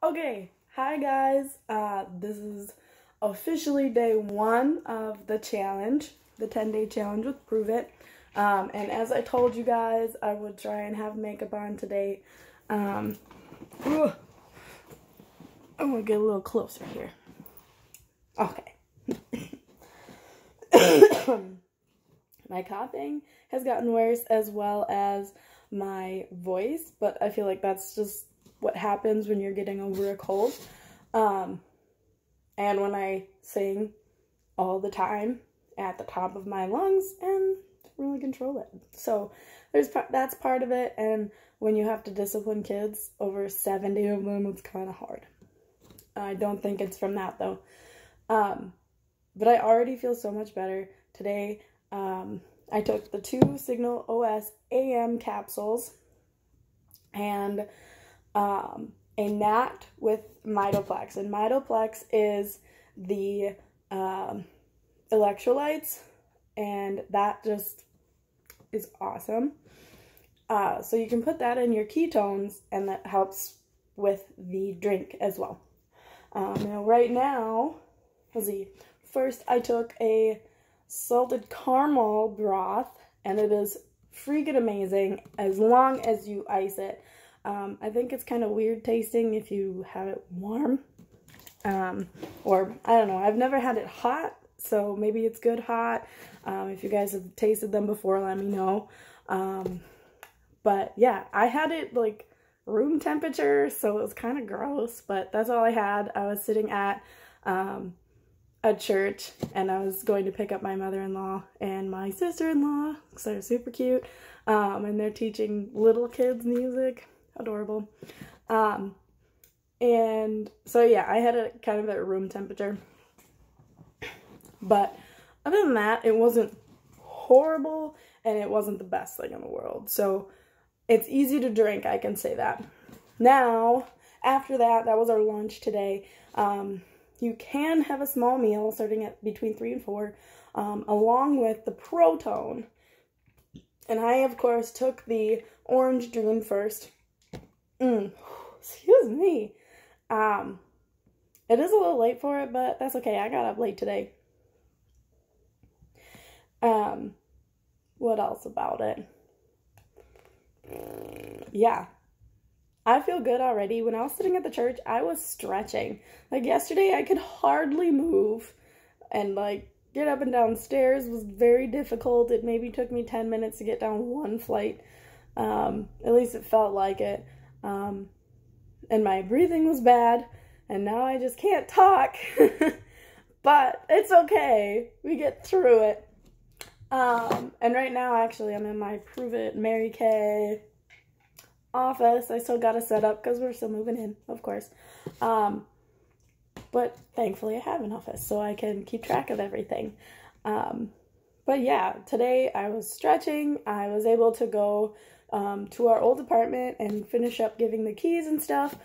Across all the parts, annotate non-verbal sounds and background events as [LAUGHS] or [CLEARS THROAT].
Okay, hi guys. Uh, this is officially day one of the challenge, the 10 day challenge with Pruvit. Um, and as I told you guys, I would try and have makeup on today. Um. I'm gonna get a little closer here. Okay. [COUGHS] my coughing has gotten worse as well as my voice, but I feel like that's just what happens when you're getting over a cold. Um, and when I sing all the time at the top of my lungs and really control it. So there's that's part of it. And when you have to discipline kids, over 70 of them, it's kind of hard. I don't think it's from that though. Um, but I already feel so much better today. Um, I took the two Signal OS AM capsules and um, a Nat with Mitoplex. And Mitoplex is the um, electrolytes, and that just is awesome. Uh, so you can put that in your ketones, and that helps with the drink as well. Um, now, right now, let's see. First, I took a salted caramel broth, and it is freaking amazing as long as you ice it. Um, I think it's kind of weird tasting if you have it warm. Um, or, I don't know, I've never had it hot, so maybe it's good hot. Um, if you guys have tasted them before, let me know. Um, but yeah, I had it like room temperature, so it was kind of gross, but that's all I had. I was sitting at um, a church and I was going to pick up my mother-in-law and my sister-in-law because they're super cute. Um, and they're teaching little kids music adorable. Um, and so yeah, I had it kind of at room temperature. But other than that, it wasn't horrible and it wasn't the best thing in the world. So it's easy to drink, I can say that. Now, after that, that was our lunch today. Um, you can have a small meal starting at between 3 and 4 um, along with the Protone. And I, of course, took the orange dream first. Mm, excuse me. Um, it is a little late for it, but that's okay. I got up late today. Um, what else about it? Yeah. I feel good already. When I was sitting at the church, I was stretching. Like yesterday, I could hardly move. And like, get up and down stairs was very difficult. It maybe took me 10 minutes to get down one flight. Um, at least it felt like it. Um, and my breathing was bad, and now I just can't talk. [LAUGHS] but it's okay. We get through it. Um, and right now, actually, I'm in my Pruvit Mary Kay office. I still got to set up because we're still moving in, of course. Um, but thankfully, I have an office so I can keep track of everything. Um, but yeah, today I was stretching. I was able to go um, to our old apartment and finish up giving the keys and stuff.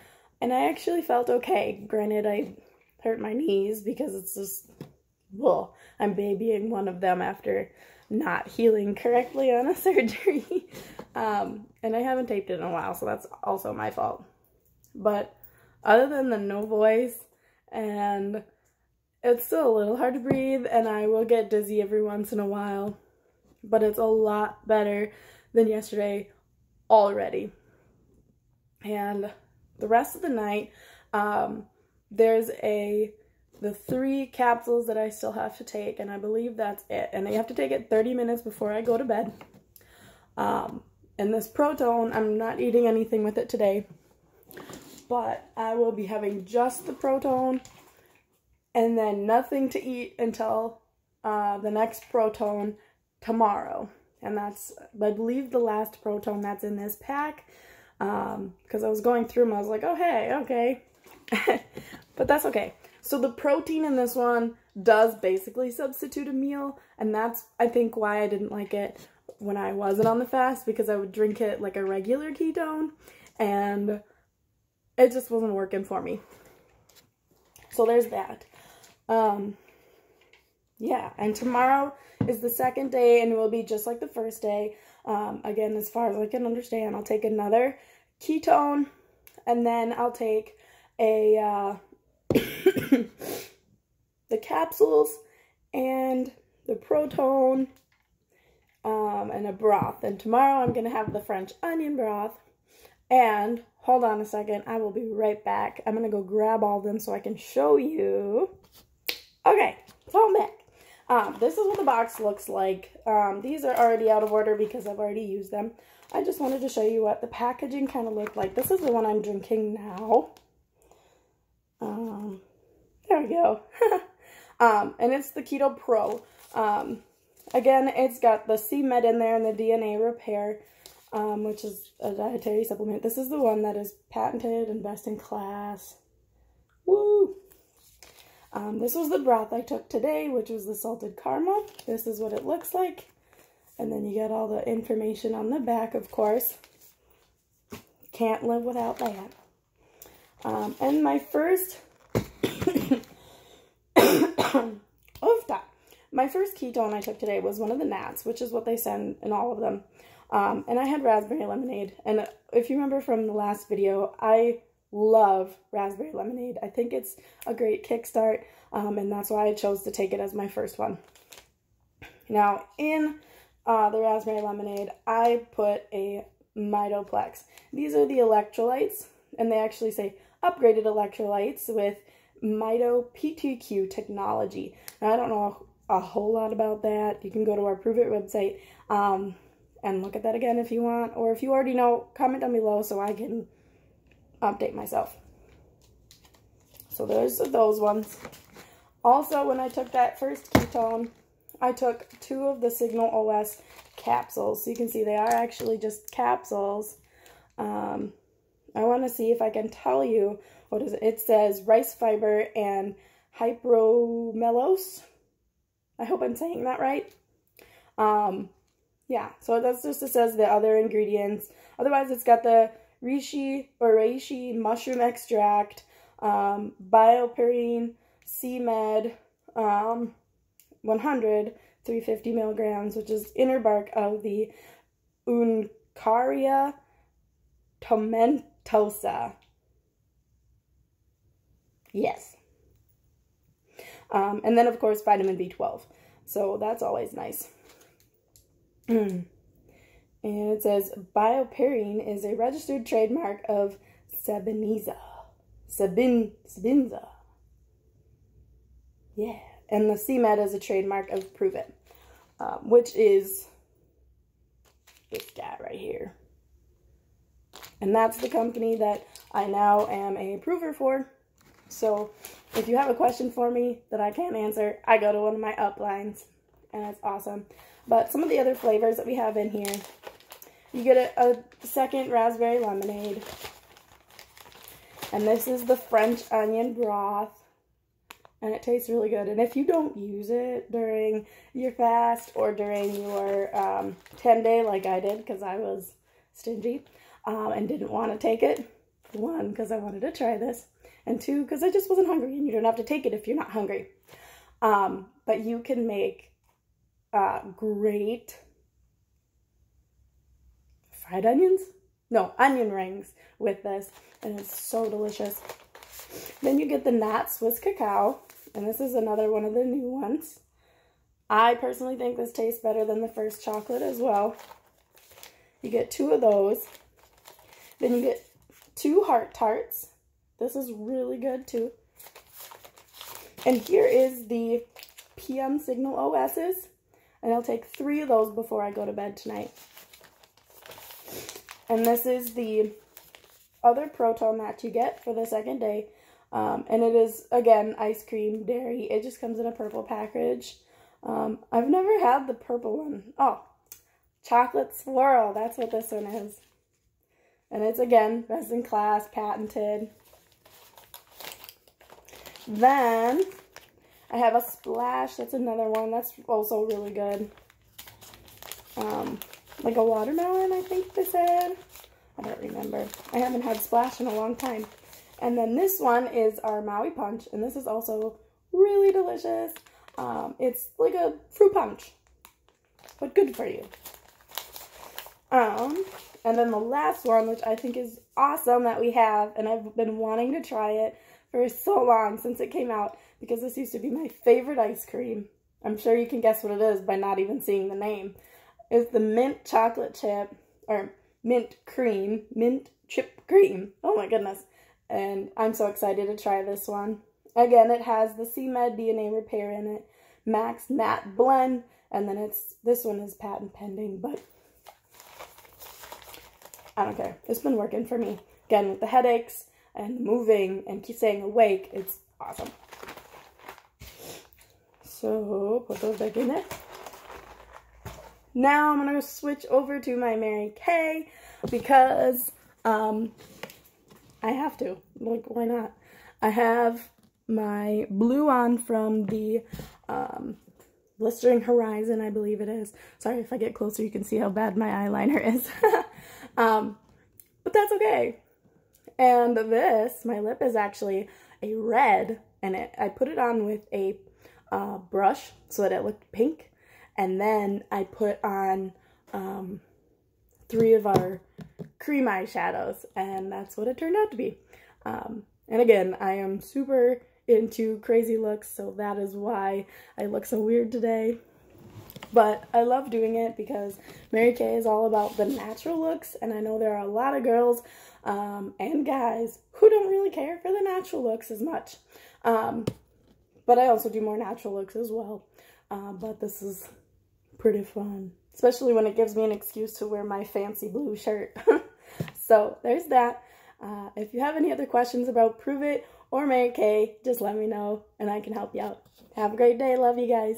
And I actually felt okay. Granted, I hurt my knees because it's just, well, I'm babying one of them after not healing correctly on a [LAUGHS] surgery. um, and I haven't taped it in a while, so that's also my fault. But other than the no voice and it's still a little hard to breathe and I will get dizzy every once in a while, but it's a lot better than yesterday already. And the rest of the night, um, there's a the three capsules that I still have to take, and I believe that's it. And I have to take it 30 minutes before I go to bed. Um, and this Protone, I'm not eating anything with it today, but I will be having just the Protone and then nothing to eat until uh, the next Protone tomorrow and that's I believe the last Protone that's in this pack. Um because I was going through them I was like oh hey okay. [LAUGHS] But that's okay. So the protein in this one does basically substitute a meal and that's I think why I didn't like it when I wasn't on the fast because I would drink it like a regular ketone and it just wasn't working for me. So there's that. Um yeah and tomorrow is the second day and it will be just like the first day. Um, again, as far as I can understand, I'll take another ketone and then I'll take a uh, [COUGHS] the capsules and the proton um, and a broth. And tomorrow I'm going to have the French onion broth. And hold on a second, I will be right back. I'm going to go grab all them so I can show you. Okay, so I'm back. Um, this is what the box looks like. Um, these are already out of order because I've already used them. I just wanted to show you what the packaging kind of looked like. This is the one I'm drinking now. Um, there we go. [LAUGHS] um, and it's the Keto Pro. Um, again, it's got the C-Med in there and the DNA Repair, um, which is a dietary supplement. This is the one that is patented and best in class. Woo! Um, this was the broth I took today, which was the salted caramel. This is what it looks like. And then you get all the information on the back, of course. Can't live without that. Um, and my first. [COUGHS] My first ketone I took today was one of the Nats, which is what they send in all of them. Um, and I had raspberry lemonade. And if you remember from the last video, I love raspberry lemonade. I think it's a great kickstart, um, and that's why I chose to take it as my first one. Now, in uh, the raspberry lemonade, I put a Mitoplex. These are the electrolytes, and they actually say upgraded electrolytes with Mito PTQ technology. Now, I don't know a whole lot about that. You can go to our Pruvit website um, and look at that again if you want, or if you already know, comment down below so I can update myself. So there's those ones. Also, when I took that first ketone, I took two of the Signal OS capsules. So you can see they are actually just capsules. Um, I want to see if I can tell you what is it. It says rice fiber and hypromellose. I hope I'm saying that right. Um, yeah, so that's just it says the other ingredients. Otherwise, it's got the reishi or reishi mushroom extract, um, bioperine, C-Med, um, 100, 350 milligrams, which is inner bark of the Uncaria tomentosa. Yes. Um, and then, of course, vitamin B12. So that's always nice. [CLEARS THROAT] and it says bioperine is a registered trademark of Sabiniza. Sabin, Sabinza. Yeah and the C-Med is a trademark of Pruvit, um, which is this guy right here. And that's the company that I now am a prover for. So if you have a question for me that I can't answer, I go to one of my uplines, and it's awesome. But some of the other flavors that we have in here, you get a, a second raspberry lemonade. And this is the French onion broth and it tastes really good. And if you don't use it during your fast or during your um, 10 day like I did because I was stingy um, and didn't want to take it, one, because I wanted to try this, and two, because I just wasn't hungry and you don't have to take it if you're not hungry. Um, but you can make uh, great fried onions? No, onion rings with this, and it's so delicious. Then you get the Nat Swiss cacao, and this is another one of the new ones. I personally think this tastes better than the first chocolate as well. You get two of those. Then you get two heart tarts. This is really good too. And here is the PM Signal OS's. And I'll take three of those before I go to bed tonight. And this is the other Proton that you get for the second day. Um, and it is, again, ice cream, dairy. It just comes in a purple package. Um, I've never had the purple one. Oh, chocolate swirl. That's what this one is. And it's, again, best in class, patented. Then, I have a splash. That's another one. That's also really good. Um, like a watermelon, I think they said. I don't remember. I haven't had splash in a long time. And then this one is our Maui Punch, and this is also really delicious. Um, it's like a fruit punch, but good for you. Um, And then the last one, which I think is awesome that we have, and I've been wanting to try it for so long since it came out, because this used to be my favorite ice cream. I'm sure you can guess what it is by not even seeing the name. It's the mint chocolate chip, or mint cream, mint chip cream. Oh my goodness. And I'm so excited to try this one. Again, it has the CMed DNA repair in it, Max Nat Blend, and then it's, this one is patent pending, but I don't care. It's been working for me. Again, with the headaches and moving and keep staying awake, it's awesome. So, put those back in there. Now I'm going to switch over to my Mary Kay because um, I have to. Like, why not? I have my blue on from the um, Blistering Horizon, I believe it is. Sorry if I get closer, you can see how bad my eyeliner is. [LAUGHS] um, but that's okay. And this, my lip is actually a red, and it, I put it on with a uh, brush so that it looked pink. And then I put on um, three of our cream eyeshadows, and that's what it turned out to be. Um, and again, I am super into crazy looks, so that is why I look so weird today. But I love doing it because Mary Kay is all about the natural looks, and I know there are a lot of girls um, and guys who don't really care for the natural looks as much. Um, but I also do more natural looks as well. Uh, but this is pretty fun, especially when it gives me an excuse to wear my fancy blue shirt. [LAUGHS] so there's that. Uh, if you have any other questions about Pruvit or Mary Kay, just let me know and I can help you out. Have a great day. Love you guys.